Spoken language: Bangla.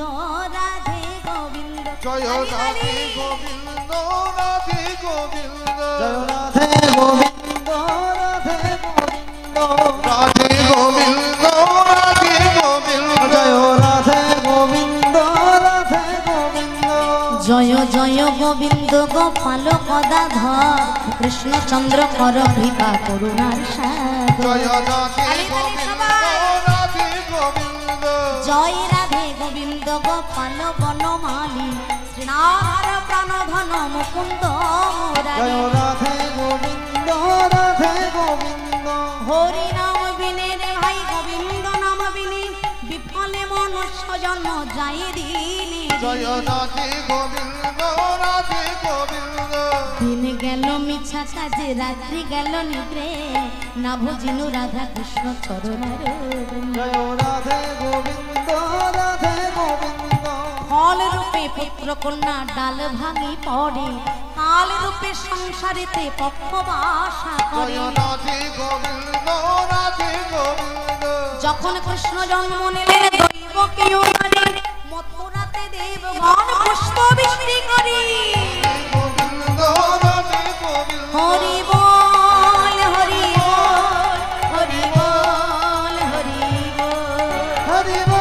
জয় রাধে গোবিন্দ রাধে গোবিন্দ। জয় রাধে গোবিন্দ রাধে গোবিন্দ। রাধে গোবিন্দ রাধে গোবিন্দ। জয় রাধে গোবিন্দ রাধে গোবিন্দ। জয় জয় গোবিন্দ গোপাল গদাধর। কৃষ্ণচন্দ্র কর কৃপা করুণার সাগর। জয় রাধে গোবিন্দ রাধে গোবিন্দ। জয় রাধে গোবিন্দ গোপাল বনমালী শ্রীনাথ প্রাণধন মুকুন্দ জয় রাধে গোবিন্দ রাধে গোবিন্দ। হরি নাম বিনে রে ভাই গোবিন্দ নাম বিনে বিফলে মনুষ্য জন্ম যাই দিনে জয় রাধে গোবিন্দ রাধে গোবিন্দ। দিন গেল মিছা কাজে রাত্রি গেল নিদ্রে। না ভজিনু রাধা কৃষ্ণ চরণের রূপে পুত্র কন্যা ডাল ভাঙি পড়ে কাল রূপে সংসারেতে পক্ষবাসা করে। যখন কৃষ্ণ জন্ম নিলেন দৈবকেও মানে মথুরাতে পুষ্প বৃষ্টি করি। হরি বল হরি বল হরি বল হরি বল। হরি বল